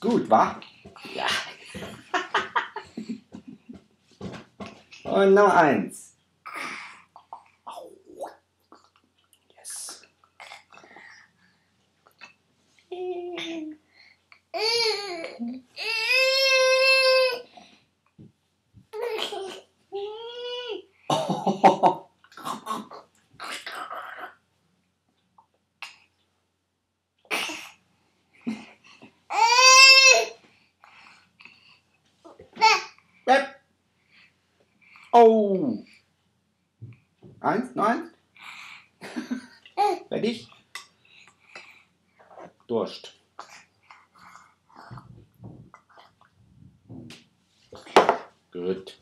Gut, wa? Ja. Und noch eins. Yes. Bäp. Oh. Eins, noch eins. Fertig? Durst. Gut.